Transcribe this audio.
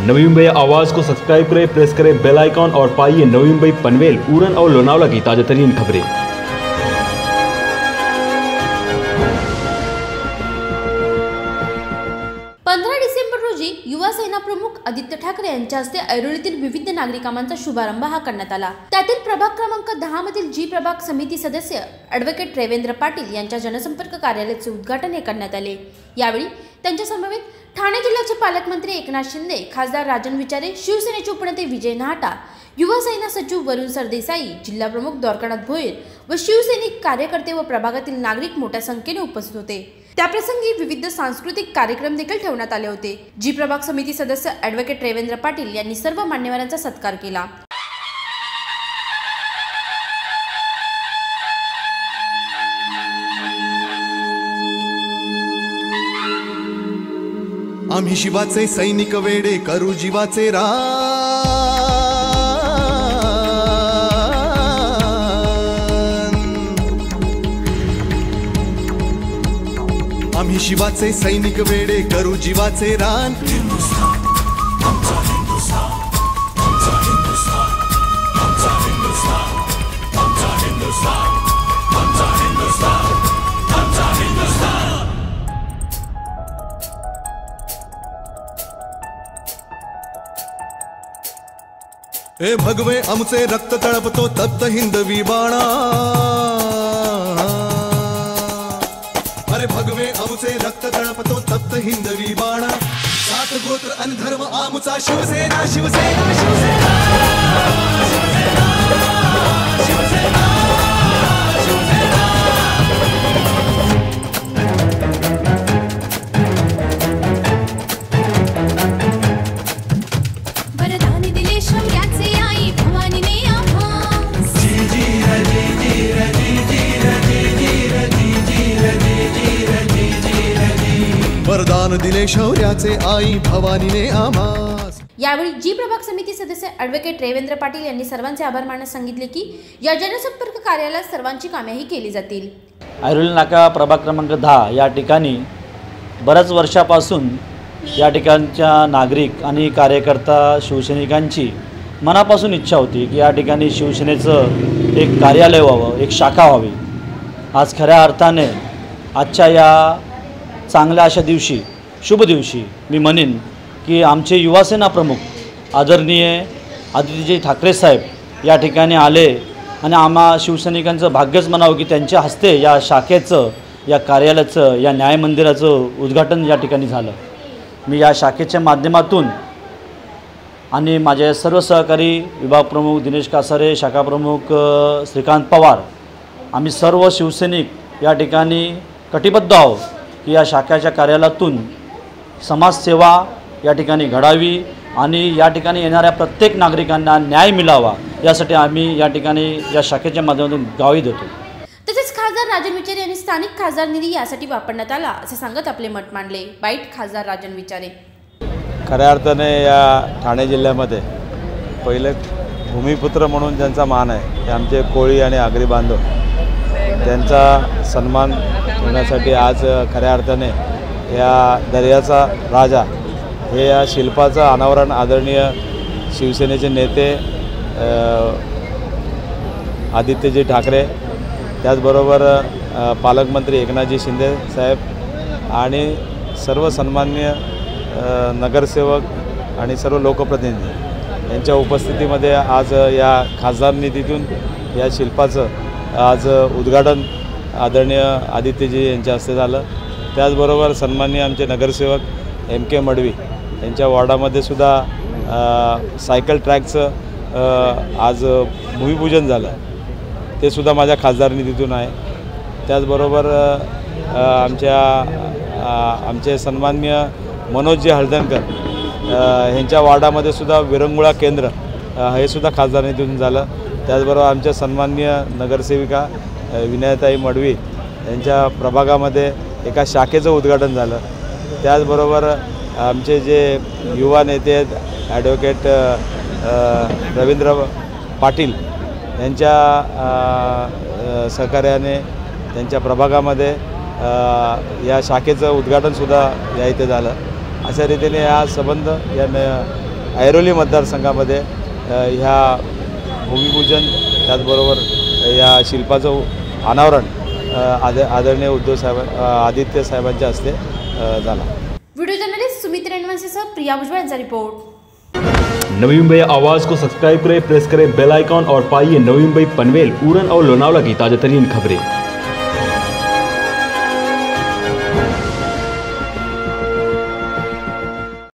नवी मुंबई आवाज को सब्सक्राइब करें प्रेस करें बेल आइकॉन और पाइए नवी मुंबई पनवेल उरन और लोनावला की ताजा तरीन खबरें। प्रमुख आदित्य ठाकरे यांच्या हस्ते ऐरोलीतील विविध नागरी कामांचा शुभारंभ हा करण्यात आला. त्यातील प्रभाग क्रमांक दहा मधील जी प्रभाग समिती सदस्य ॲडव्होकेट रेवेंद्र पाटील यांच्या जनसंपर्क कार्यालयाचे उद्घाटन हे करण्यात आले. यावेळी त्यांच्या समवेत ठाणे जिल्ह्याचे पालकमंत्री एकनाथ शिंदे खासदार राजन विचारे शिवसेनेचे उपनेते विजय नाहटा युवा सेना सचिव वरुण सरदेसाई जिल्हाप्रमुख द्वारकानाथ भोईर व शिवसैनिक कार्यकर्ते व प्रभागातील नागरिक मोठ्या संख्येने उपस्थित होते. त्याप्रसंगी विविध सांस्कृतिक कार्यक्रम देखील ठेवण्यात आले होते जी प्रभाग समिती सदस्य ॲडव्होकेट रेवेंद्र पाटील यांनी सर्व मान्यवरांचा सत्कार केला. आम्ही शिवाचे सैनिक वेडे करू जीवाचे रान आम्ही शिवाचे सैनिक वेडे करू जीवाचे रान. ए भगवे आमचे रक्त तळपतो तप्त हिंदवी बाणा अरे भगवे आमचे रक्त तळपतो तप्त हिंदवी बाणा. सात गोत्र अनधर्म आमचा शिवसेना शिवसेना शिवसेना. वरदान दिले शौर्याचे आई भवानीने आम्हास. यावेळी जी प्रभाग समिती सदस्य ॲडव्होकेट रेवेंद्र पाटील यांनी सर्वांचे आभार मानत सांगितले की या जनसंपर्क कार्यालयात सर्वांची कामेही केली जातील. ऐरोली नाका प्रभाग क्रमांक दहा या ठिकाणी बऱ्याच वर्षापासून या ठिकाणच्या नागरिक आणि कार्यकर्ता शिवसैनिकांची मनापासून इच्छा होती की या ठिकाणी शिवसेनेचं एक कार्यालय व्हावं एक शाखा व्हावी. आज खऱ्या अर्थाने आजच्या या चांगल्या अशा दिवशी शुभ दिवशी मी म्हणेन की आमचे युवासेना प्रमुख आदरणीय आदित्यजी ठाकरे साहेब या ठिकाणी आले आणि आम्हा शिवसैनिकांचं भाग्यच म्हणावं की त्यांच्या हस्ते या शाखेचं या कार्यालयाचं या न्याय मंदिराचं उद्घाटन या ठिकाणी झालं. मी या शाखेच्या माध्यमातून आणि माझे सर्व सहकारी विभाग प्रमुख दिनेश कासारे शाखा प्रमुख श्रीकांत पवार आम्ही सर्व शिवसैनिक या ठिकाणी कटिबद्ध आहोत. की या शाखेच्या कार्यालयातून समाजसेवा या ठिकाणी घडावी आणि या ठिकाणी येणाऱ्या प्रत्येक नागरिकांना न्याय मिळावा यासाठी आम्ही या ठिकाणी या शाखेच्या माध्यमातून गावी देतो. तसेच खासदार राजन विचारे यांनी स्थानिक खासदार निधी यासाठी वापरण्यात आला असे सांगत आपले मत मांडले. बाईट खासदार राजन विचारे. खऱ्या अर्थाने या ठाणे जिल्ह्यामध्ये पहिलं भूमिपुत्र म्हणून ज्यांचा मान आहे ते आमचे कोळी आणि आगरी बांधव त्यांचा सन्मान होण्यासाठी आज खऱ्या अर्थाने या दर्याचा राजा हे या शिल्पाचं अनावरण आदरणीय शिवसेनेचे नेते आदित्यजी ठाकरे त्याचबरोबर पालकमंत्री एकनाथजी शिंदे साहेब आणि सर्व सन्मान्य नगरसेवक आणि सर्व लोकप्रतिनिधी यांच्या उपस्थितीमध्ये आज या खासदार निधीतून या शिल्पाचं आज उद्घाटन आदरणीय आदित्यजी यांच्या हस्ते झालं. त्याचबरोबर सन्माननीय आमचे नगरसेवक एम के मडवी यांच्या वॉर्डामध्ये सुद्धा सायकल ट्रॅकचं आज भूमिपूजन झालं. ते सुद्धा माझ्या खासदार निधीतून आहे. त्याचबरोबर आमच्या आमचे सन्मान्य मनोजजी हळदणकर ह्यांच्या वार्डामध्ये सुद्धा विरंगुळा केंद्र हे सुद्धा खासदार निधीतून झालं. त्याचबरोबर आमच्या सन्माननीय नगरसेविका विनायताई विनयताई मडवी यांच्या प्रभागामध्ये एका शाखेचं उद्घाटन झालं. त्याचबरोबर आमचे जे युवा नेते आहेत ॲडव्होकेट रवींद्र पाटील यांच्या सहकार्याने त्यांच्या प्रभागामध्ये या शाखेचं उद्घाटनसुद्धा या इथे झालं. अशा रीतीने हा संबंध या न ऐरोली मतदारसंघामध्ये ह्या भूमिपूजन त्याचबरोबर या शिल्पाचं अनावरण अ, आद आदरणीय उद्धव साहेब आदित्य साहेबांच्या हस्ते झाला. व्हिडिओ जर्नलिस्ट सुमित रेणवंशीसह प्रिया भुजबळ यांचा रिपोर्ट. नवी मुंबई आवाज को सब्सक्राइब करें प्रेस करें बेल आइकॉन और पाइए नवी मुंबई पनवेल उरन और लोनावला की ताजा तरीन खबरें।